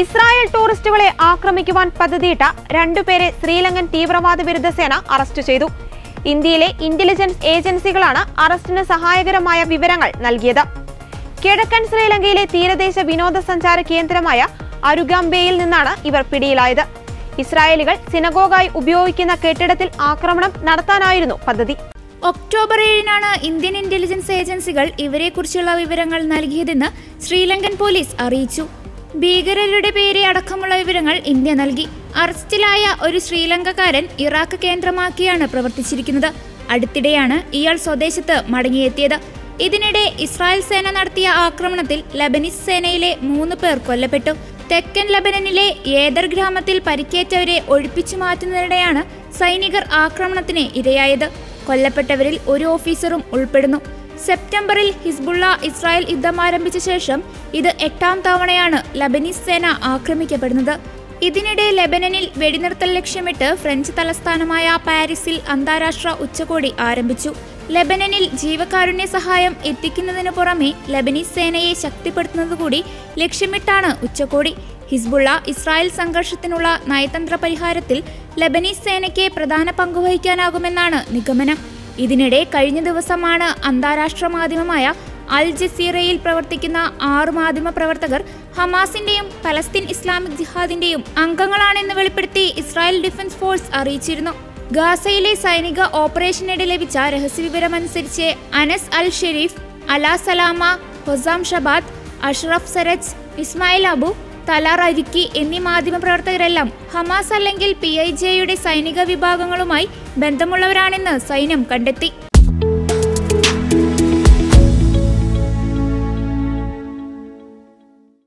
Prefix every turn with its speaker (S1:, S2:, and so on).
S1: Israel ടൂറിസ്റ്റുകളെ ആക്രമിക്കുവാൻ പദ്ധതിയിട്ട രണ്ടുപേരെ ശ്രീലങ്കൻ തീവ്രവാദ വിരുദ്ധ സേന അറസ്റ്റ് ചെയ്തു. ഇന്ത്യയിലെ ഇന്റലിജൻസ് ഏജൻസികളാണ് അറസ്റ്റിന് സഹായകരമായ വിവരങ്ങൾ നൽകിയത്. കിഴക്കൻ ശ്രീലങ്കയിലെ തീരദേശ വിനോദസഞ്ചാര കേന്ദ്രമായ അരുഗാംബേയിൽ നിന്നാണ് ഇവർ പിടിയിലായത്. ഇസ്രായേലികൾ സിനഗോഗായി ഉപയോഗിക്കുന്ന കെട്ടിടത്തിൽ ആക്രമണം നടത്താനായിരുന്നു പദ്ധതി.
S2: ഒക്ടോബർ ഏഴിനാണ് ഇന്ത്യൻ ഇന്റലിജൻസ് ഏജൻസികൾ ഇവരെക്കുറിച്ചുള്ള വിവരങ്ങൾ നൽകിയതെന്ന് ശ്രീലങ്കൻ പോലീസ് അറിയിച്ചു. ഭീകരരുടെ പേര് അടക്കമുള്ള വിവരങ്ങൾ ഇന്ത്യ നൽകി. അറസ്റ്റിലായ ഒരു ശ്രീലങ്കക്കാരൻ ഇറാഖ് കേന്ദ്രമാക്കിയാണ് പ്രവർത്തിച്ചിരിക്കുന്നത്. അടുത്തിടെയാണ് ഇയാൾ സ്വദേശത്ത് മടങ്ങിയെത്തിയത്. ഇതിനിടെ ഇസ്രായേൽ സേന നടത്തിയ ആക്രമണത്തിൽ ലബനീസ് സേനയിലെ മൂന്ന് പേർ കൊല്ലപ്പെട്ടു. തെക്കൻ ലബനനിലെ ഏദർ ഗ്രാമത്തിൽ പരിക്കേറ്റവരെ ഒഴിപ്പിച്ചു മാറ്റുന്നതിനിടെയാണ് സൈനികർ ആക്രമണത്തിന് ഇരയായത്. കൊല്ലപ്പെട്ടവരിൽ ഒരു ഓഫീസറും ഉൾപ്പെടുന്നു. സെപ്റ്റംബറിൽ ഹിസ്ബുള്ള ഇസ്രായേൽ യുദ്ധം ആരംഭിച്ച ശേഷം ഇത് എട്ടാം തവണയാണ് ലബനീസ് സേന ആക്രമിക്കപ്പെടുന്നത്. ഇതിനിടെ ലെബനനിൽ വെടിനിർത്തൽ ലക്ഷ്യമിട്ട് ഫ്രഞ്ച് തലസ്ഥാനമായ പാരീസിൽ അന്താരാഷ്ട്ര ഉച്ചകോടി ആരംഭിച്ചു. ലെബനനിൽ ജീവകാരുണ്യ സഹായം എത്തിക്കുന്നതിനു പുറമെ ലബനീസ് സേനയെ ശക്തിപ്പെടുത്തുന്നതുകൂടി ലക്ഷ്യമിട്ടാണ് ഉച്ചകോടി. ഹിസ്ബുള്ള ഇസ്രായേൽ സംഘർഷത്തിനുള്ള നയതന്ത്ര പരിഹാരത്തിൽ ലബനീസ് സേനയ്ക്ക് പ്രധാന പങ്കുവഹിക്കാനാകുമെന്നാണ് നിഗമനം. ഇതിനിടെ കഴിഞ്ഞ ദിവസമാണ് അന്താരാഷ്ട്ര മാധ്യമമായ അൽ ജസീറയിൽ പ്രവർത്തിക്കുന്ന ആറ് മാധ്യമ പ്രവർത്തകർ ഹമാസിന്റെയും പലസ്തീൻ ഇസ്ലാമിക് ജിഹാദിന്റെയും അംഗങ്ങളാണെന്ന് വെളിപ്പെടുത്തി ഇസ്രായേൽ ഡിഫൻസ് ഫോഴ്സ് അറിയിച്ചിരുന്നു. ഗാസയിലെ സൈനിക ഓപ്പറേഷനിടെ ലഭിച്ച രഹസ്യവിവരമനുസരിച്ച് Anas al Sharif Ala Salama Hossam Shabat Ashraf Saraj Ismail Abu തലാർ അരിക്കി എന്നീ മാധ്യമപ്രവർത്തകരെല്ലാം ഹമാസ് അല്ലെങ്കിൽ പി ഐ ജെയുടെ സൈനിക വിഭാഗങ്ങളുമായി ബന്ധമുള്ളവരാണെന്ന് സൈന്യം കണ്ടെത്തി.